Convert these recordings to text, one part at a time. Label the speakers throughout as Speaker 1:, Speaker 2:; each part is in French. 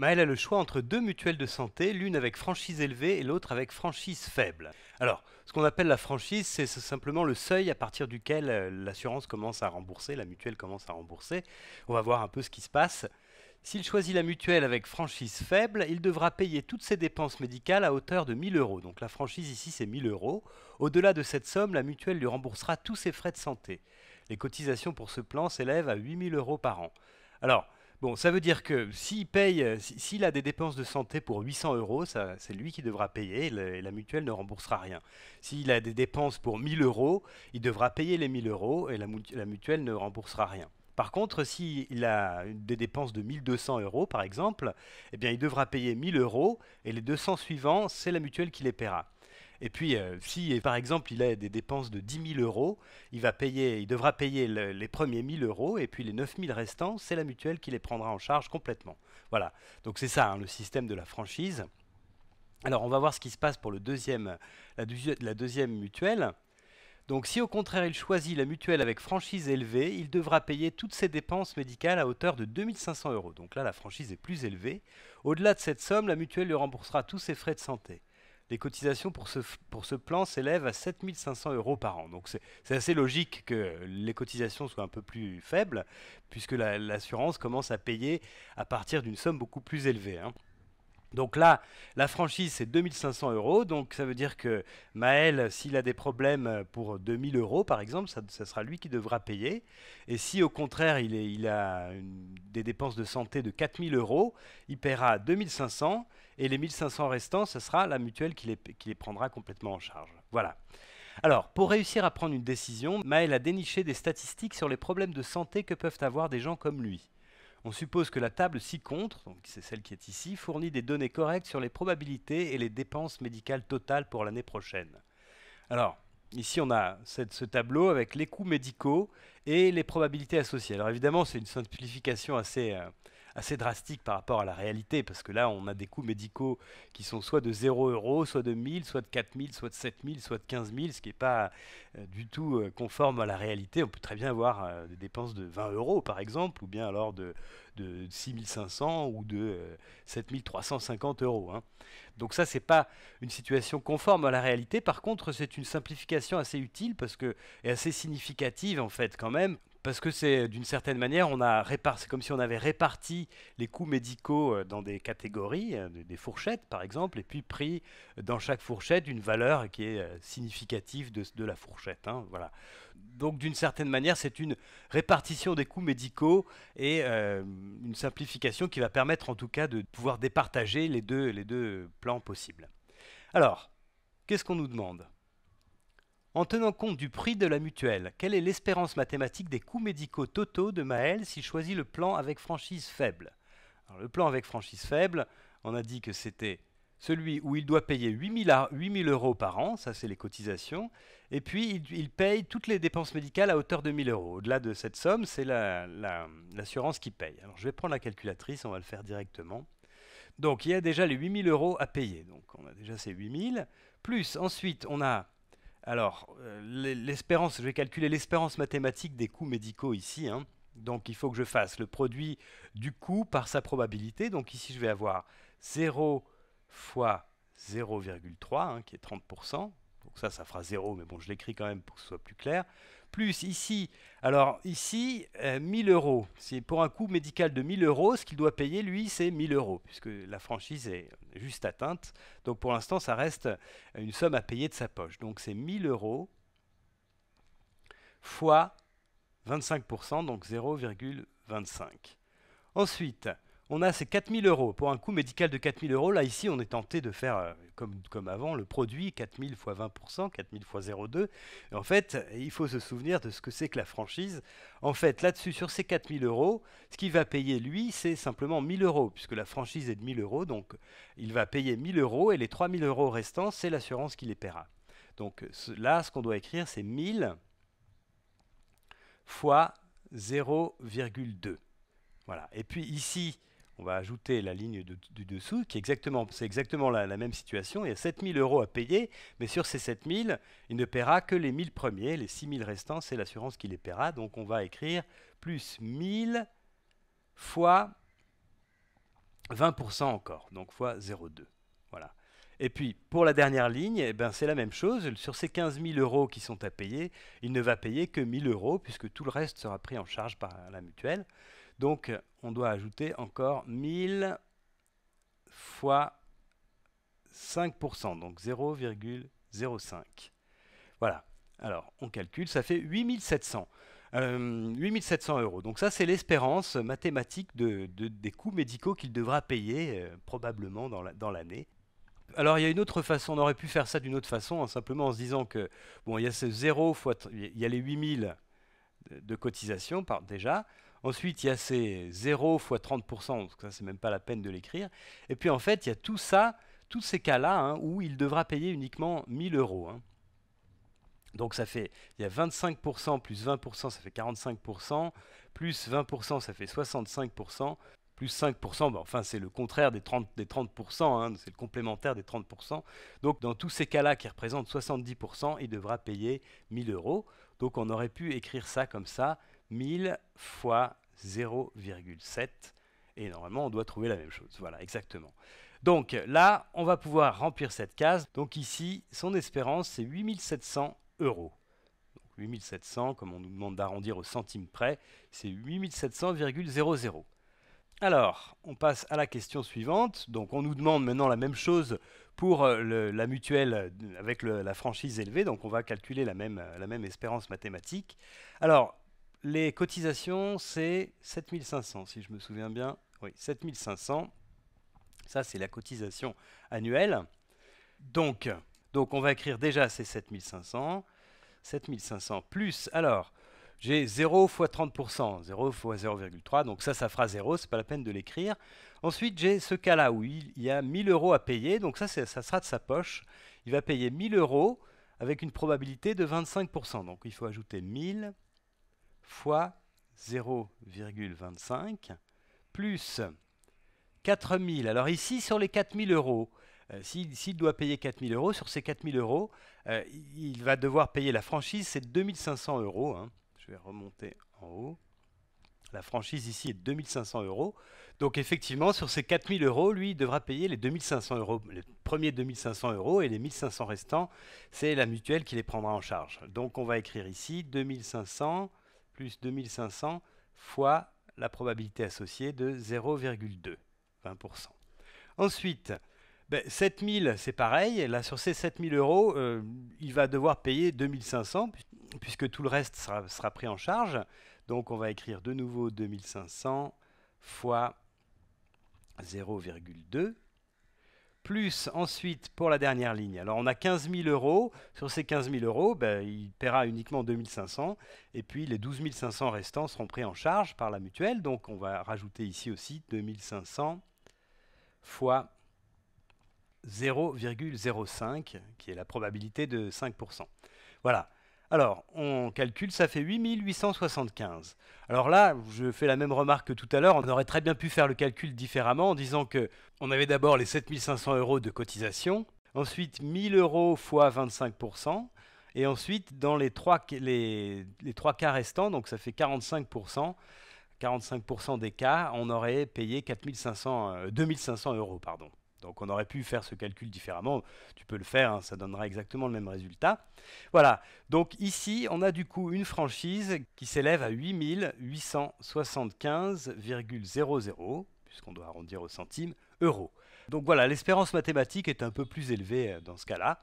Speaker 1: Maël a le choix entre deux mutuelles de santé, l'une avec franchise élevée et l'autre avec franchise faible. Alors, ce qu'on appelle la franchise, c'est simplement le seuil à partir duquel euh, l'assurance commence à rembourser, la mutuelle commence à rembourser. On va voir un peu ce qui se passe. S'il choisit la mutuelle avec franchise faible, il devra payer toutes ses dépenses médicales à hauteur de 1000 euros. Donc la franchise ici, c'est 1000 euros. Au-delà de cette somme, la mutuelle lui remboursera tous ses frais de santé. Les cotisations pour ce plan s'élèvent à 8000 euros par an. Alors, Bon, ça veut dire que s'il paye, euh, s'il a des dépenses de santé pour 800 euros, c'est lui qui devra payer et, la mutuelle ne remboursera rien. S'il a des dépenses pour 1000 euros, il devra payer les 1000 euros et la, mutuelle ne remboursera rien. Par contre, s'il a des dépenses de 1200 euros, par exemple, eh bien, il devra payer 1000 euros et les 200 suivants, c'est la mutuelle qui les paiera. Et puis, euh, si par exemple il a des dépenses de 10 000 euros, il, va payer, il devra payer les premiers 1000 euros et puis les 9 000 restants, c'est la mutuelle qui les prendra en charge complètement. Voilà, donc c'est ça hein, le système de la franchise. Alors on va voir ce qui se passe pour le deuxième, la, la deuxième mutuelle. Donc si au contraire il choisit la mutuelle avec franchise élevée, il devra payer toutes ses dépenses médicales à hauteur de 2500 euros. Donc là la franchise est plus élevée. Au-delà de cette somme, la mutuelle lui remboursera tous ses frais de santé les cotisations pour ce, plan s'élèvent à 7500 euros par an. Donc c'est assez logique que les cotisations soient un peu plus faibles, puisque l'assurance commence à payer à partir d'une somme beaucoup plus élevée. Hein. Donc là, la franchise, c'est 2500 euros. Donc ça veut dire que Maël, s'il a des problèmes pour 2000 euros, par exemple, ça, sera lui qui devra payer. Et si au contraire, il, a des dépenses de santé de 4000 euros, il paiera 2500. Et les 1500 restants, ce sera la mutuelle qui les, qui les prendra complètement en charge. Voilà. Alors, pour réussir à prendre une décision, Maël a déniché des statistiques sur les problèmes de santé que peuvent avoir des gens comme lui. On suppose que la table ci-contre, c'est celle qui est ici, fournit des données correctes sur les probabilités et les dépenses médicales totales pour l'année prochaine. Alors, ici on a ce tableau avec les coûts médicaux et les probabilités associées. Alors évidemment, c'est une simplification assez, euh, assez drastique par rapport à la réalité, parce que là, on a des coûts médicaux qui sont soit de 0 euros, soit de 1000, soit de 4000, soit de 7000, soit de 15000, ce qui n'est pas euh, du tout euh, conforme à la réalité. On peut très bien avoir euh, des dépenses de 20 euros, par exemple, ou bien alors de, de 6500 ou de 7350 euros. Hein. Donc ça, c'est pas une situation conforme à la réalité. Par contre, c'est une simplification assez utile parce que et assez significative en fait quand même parce que c'est d'une certaine manière, on a c'est comme si on avait réparti les coûts médicaux euh, dans des catégories, euh, des fourchettes par exemple, et puis pris dans chaque fourchette une valeur qui est euh, significative de, la fourchette. Hein, voilà. Donc d'une certaine manière, c'est une répartition des coûts médicaux et une simplification qui va permettre en tout cas de pouvoir départager les deux plans possibles. Alors, qu'est-ce qu'on nous demande? En tenant compte du prix de la mutuelle, quelle est l'espérance mathématique des coûts médicaux totaux de Maël s'il choisit le plan avec franchise faible? Le plan avec franchise faible, on a dit que c'était celui où il doit payer 8000 euros par an, ça c'est les cotisations, et puis il, paye toutes les dépenses médicales à hauteur de 1000 euros. Au-delà de cette somme, c'est l'assurance qui paye. Alors je vais prendre la calculatrice, on va le faire directement. Donc il y a déjà les 8000 euros à payer, donc on a déjà ces 8000, plus ensuite on a alors, euh, l'espérance, je vais calculer l'espérance mathématique des coûts médicaux ici. Hein. Donc, il faut que je fasse le produit du coût par sa probabilité. Donc, ici, je vais avoir 0 fois 0,3, hein, qui est 30%. Donc ça, ça fera 0, mais bon, je l'écris quand même pour que ce soit plus clair. Plus ici, alors ici, 1000 euh, euros. C'est pour un coût médical de 1000 euros, ce qu'il doit payer, lui, c'est 1000 euros, puisque la franchise est juste atteinte. Donc pour l'instant, ça reste une somme à payer de sa poche. Donc c'est 1000 euros fois 25%, donc 0,25. Ensuite, on a ces 4000 euros. Pour un coût médical de 4000 euros, là, ici, on est tenté de faire, euh, comme, avant, le produit 4000 fois 20%, 4000 fois 0,2. En fait, il faut se souvenir de ce que c'est que la franchise. En fait, là-dessus, sur ces 4000 euros, ce qu'il va payer, lui, c'est simplement 1000 euros, puisque la franchise est de 1000 euros. Donc, il va payer 1000 euros et les 3000 euros restants, c'est l'assurance qui les paiera. Donc, là, ce qu'on doit écrire, c'est 1000 fois 0,2. Voilà. Et puis ici, on va ajouter la ligne du dessous, qui est exactement, c'est exactement la, même situation. Il y a 7000 euros à payer, mais sur ces 7000, il ne paiera que les 1000 premiers. Les 6000 restants, c'est l'assurance qui les paiera. Donc on va écrire plus 1000 fois 20% encore, donc fois 0,2. Voilà. Et puis, pour la dernière ligne, eh ben, c'est la même chose. Sur ces 15 000 euros qui sont à payer, il ne va payer que 1 000 euros, puisque tout le reste sera pris en charge par la mutuelle. Donc, on doit ajouter encore 1000 fois 5%, donc 0,05. Voilà. Alors, on calcule, ça fait 8700. 8700 euh, euros. Donc ça, c'est l'espérance mathématique de, des coûts médicaux qu'il devra payer euh, probablement dans l'année. Alors il y a une autre façon, on aurait pu faire ça d'une autre façon, hein, simplement en se disant que bon, il y a ce 0 fois, il y a les 8000 de, de cotisation déjà. Ensuite, il y a ces 0 fois 30%, donc ça c'est même pas la peine de l'écrire. Et puis en fait, il y a tout ça, tous ces cas-là hein, où il devra payer uniquement 1000 euros. Hein. Donc ça fait, il y a 25% plus 20%, ça fait 45%, plus 20%, ça fait 65%, plus 5%, enfin c'est le contraire des 30%, des 30% hein, c'est le complémentaire des 30%. Donc dans tous ces cas-là qui représentent 70%, il devra payer 1000 euros. Donc on aurait pu écrire ça comme ça, 1000 fois 0,7, et normalement on doit trouver la même chose. Voilà, exactement. Donc là, on va pouvoir remplir cette case. Donc ici, son espérance, c'est 8700 euros. 8700, comme on nous demande d'arrondir au centime près, c'est 8700,00. Alors, on passe à la question suivante. Donc, on nous demande maintenant la même chose pour euh, la mutuelle euh, avec la franchise élevée. Donc, on va calculer la même, la même espérance mathématique. Alors, les cotisations, c'est 7500, si je me souviens bien. Oui, 7500. Ça, c'est la cotisation annuelle. Donc, donc on va écrire déjà ces 7500. 7500 plus, alors, j'ai 0 fois 30%, 0 fois 0,3, donc ça, ça fera 0, c'est pas la peine de l'écrire. Ensuite, j'ai ce cas-là où il y a 1000 euros à payer, donc ça, ça sera de sa poche. Il va payer 1000 euros avec une probabilité de 25%. Donc il faut ajouter 1000 fois 0,25 plus 4000. Alors ici, sur les 4000 euros, euh, s'il doit payer 4000 euros, sur ces 4000 euros, euh, il va devoir payer la franchise, c'est 2500 euros. Hein. Je vais remonter en haut. La franchise ici est de 2500 euros. Donc effectivement, sur ces 4000 euros, lui, il devra payer les 2500 euros, les premiers 2500 euros et les 1500 restants, c'est la mutuelle qui les prendra en charge. Donc on va écrire ici 2500 plus 2500 fois la probabilité associée de 0,2, 20%. Ensuite, 7000, ben, c'est pareil. Là, sur ces 7000 euros, euh, il va devoir payer 2500 puisque tout le reste sera, pris en charge. Donc, on va écrire de nouveau 2500 fois 0,2 plus ensuite pour la dernière ligne. Alors on a 15 000 euros. Sur ces 15 000 euros, ben, il paiera uniquement 2500 et puis les 12 500 restants seront pris en charge par la mutuelle. Donc on va rajouter ici aussi 2500 fois 0,05, qui est la probabilité de 5%. Voilà. Alors, on calcule, ça fait 8875. Alors là, je fais la même remarque que tout à l'heure, on aurait très bien pu faire le calcul différemment en disant que on avait d'abord les 7500 euros de cotisation, ensuite 1000 euros fois 25%, et ensuite dans les trois, les, trois cas restants, donc ça fait 45%, 45% des cas, on aurait payé 4500, 2500 euh, euros. Pardon. Donc on aurait pu faire ce calcul différemment. Tu peux le faire, hein, ça donnera exactement le même résultat. Voilà. Donc ici, on a du coup une franchise qui s'élève à 8875,00, puisqu'on doit arrondir au centime, euros. Donc voilà, l'espérance mathématique est un peu plus élevée euh, dans ce cas-là.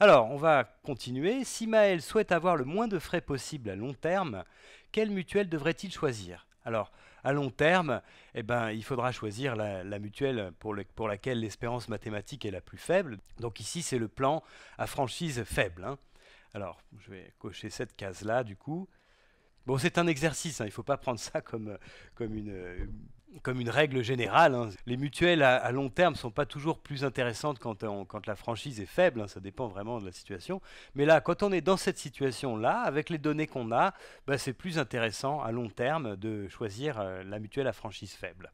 Speaker 1: Alors, on va continuer. Si Maël souhaite avoir le moins de frais possible à long terme, quelle mutuelle devrait-il choisir? Alors, à long terme, eh ben, il faudra choisir la, mutuelle pour, laquelle l'espérance mathématique est la plus faible. Donc ici, c'est le plan à franchise faible. Hein. Alors, je vais cocher cette case-là, du coup. Bon, c'est un exercice, hein, il ne faut pas prendre ça comme, comme une, comme une règle générale, hein. les mutuelles à, long terme ne sont pas toujours plus intéressantes quand, la franchise est faible, hein. ça dépend vraiment de la situation. Mais là, quand on est dans cette situation-là, avec les données qu'on a, bah, c'est plus intéressant à long terme de choisir euh, la mutuelle à franchise faible.